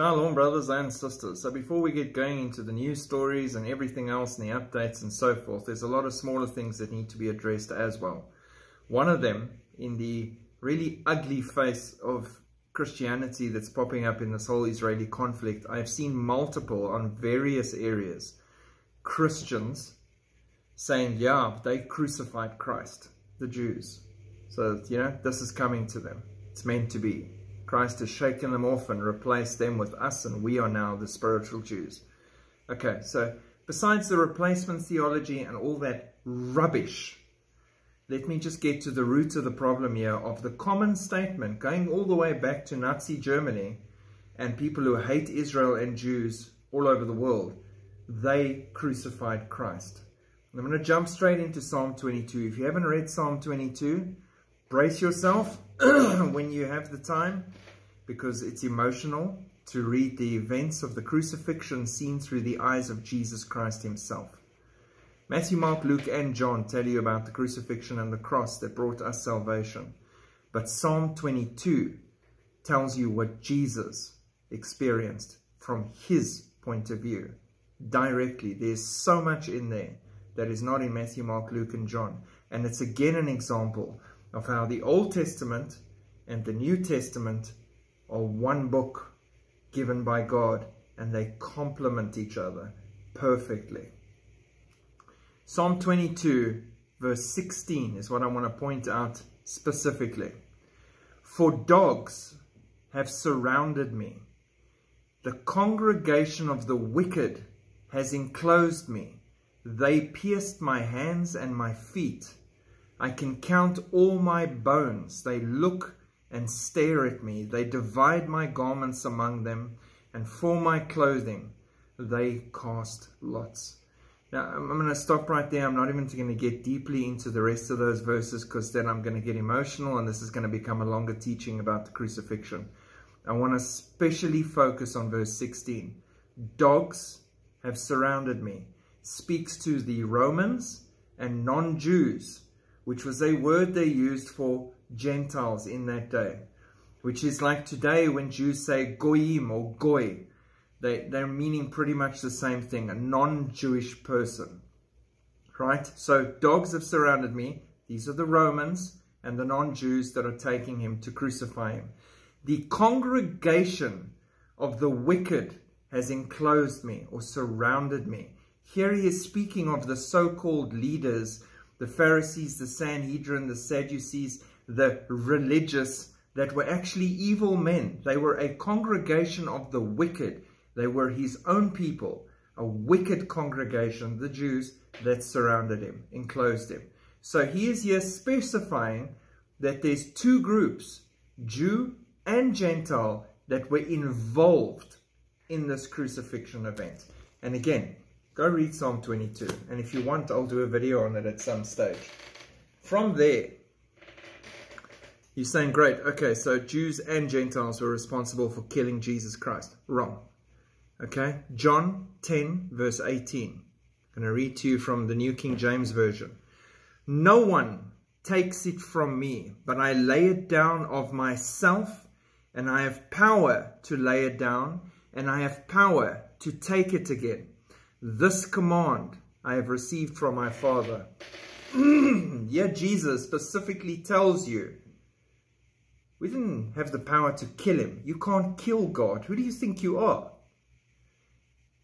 Shalom, brothers and sisters. So, before we get going into the news stories and everything else and the updates and so forth, there's a lot of smaller things that need to be addressed as well. One of them, in the really ugly face of Christianity that's popping up in this whole Israeli conflict, I've seen multiple on various areas Christians saying, Yeah, they crucified Christ, the Jews. So, you know, this is coming to them. It's meant to be. Christ has shaken them off and replaced them with us, and we are now the spiritual Jews. Okay, so besides the replacement theology and all that rubbish, let me just get to the root of the problem here of the common statement going all the way back to Nazi Germany and people who hate Israel and Jews all over the world. They crucified Christ. I'm going to jump straight into Psalm 22. If you haven't read Psalm 22, brace yourself when you have the time because it's emotional to read the events of the crucifixion seen through the eyes of Jesus Christ himself. Matthew, Mark, Luke, and John tell you about the crucifixion and the cross that brought us salvation. But Psalm 22 tells you what Jesus experienced from his point of view directly. There's so much in there that is not in Matthew, Mark, Luke, and John. And it's again an example of how the Old Testament and the New Testament are one book given by God and they complement each other perfectly. Psalm 22 verse 16 is what I want to point out specifically. For dogs have surrounded me. The congregation of the wicked has enclosed me. They pierced my hands and my feet. I can count all my bones. They look and stare at me. They divide my garments among them, and for my clothing they cast lots. Now, I'm going to stop right there. I'm not even going to get deeply into the rest of those verses because then I'm going to get emotional and this is going to become a longer teaching about the crucifixion. I want to especially focus on verse 16. Dogs have surrounded me. Speaks to the Romans and non-Jews, which was a word they used for Gentiles in that day, which is like today when Jews say goyim or goy. They, they're meaning pretty much the same thing, a non-Jewish person. Right? So dogs have surrounded me. These are the Romans and the non-Jews that are taking him to crucify him. The congregation of the wicked has enclosed me or surrounded me. Here he is speaking of the so-called leaders, the Pharisees, the Sanhedrin, the Sadducees, the religious that were actually evil men. They were a congregation of the wicked. They were his own people, a wicked congregation, the Jews, that surrounded him, enclosed him. So he is here specifying that there's two groups, Jew and Gentile, that were involved in this crucifixion event. And again, go read Psalm 22. And if you want, I'll do a video on it at some stage. From there, He's saying, great, okay, so Jews and Gentiles were responsible for killing Jesus Christ. Wrong. Okay, John 10, verse 18. I'm going to read to you from the New King James Version. No one takes it from me, but I lay it down of myself, and I have power to lay it down, and I have power to take it again. This command I have received from my Father. Yet Jesus specifically tells you we didn't have the power to kill him. You can't kill God. Who do you think you are?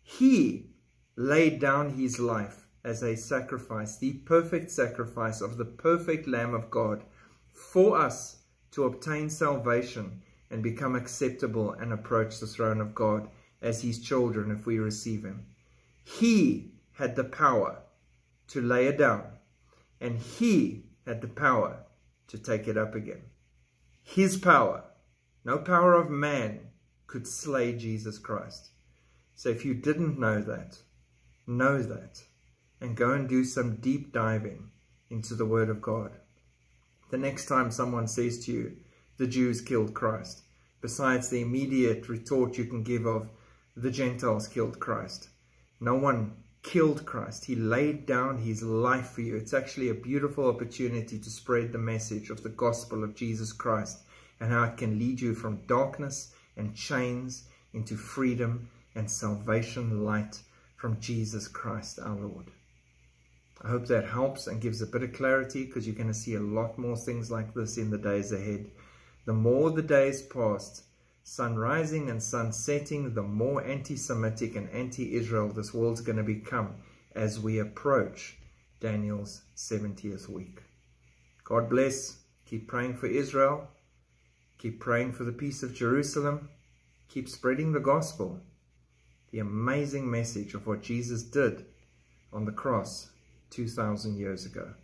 He laid down his life as a sacrifice, the perfect sacrifice of the perfect Lamb of God for us to obtain salvation and become acceptable and approach the throne of God as his children if we receive him. He had the power to lay it down and he had the power to take it up again. His power, no power of man, could slay Jesus Christ. So if you didn't know that, know that and go and do some deep diving into the Word of God. The next time someone says to you, the Jews killed Christ, besides the immediate retort you can give of, the Gentiles killed Christ. No one killed Christ. He laid down his life for you. It's actually a beautiful opportunity to spread the message of the gospel of Jesus Christ and how it can lead you from darkness and chains into freedom and salvation light from Jesus Christ our Lord. I hope that helps and gives a bit of clarity because you're going to see a lot more things like this in the days ahead. The more the days pass, sun rising and sun setting, the more anti-Semitic and anti-Israel this world's going to become as we approach Daniel's 70th week. God bless. Keep praying for Israel. Keep praying for the peace of Jerusalem. Keep spreading the gospel, the amazing message of what Jesus did on the cross 2,000 years ago.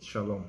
Shalom.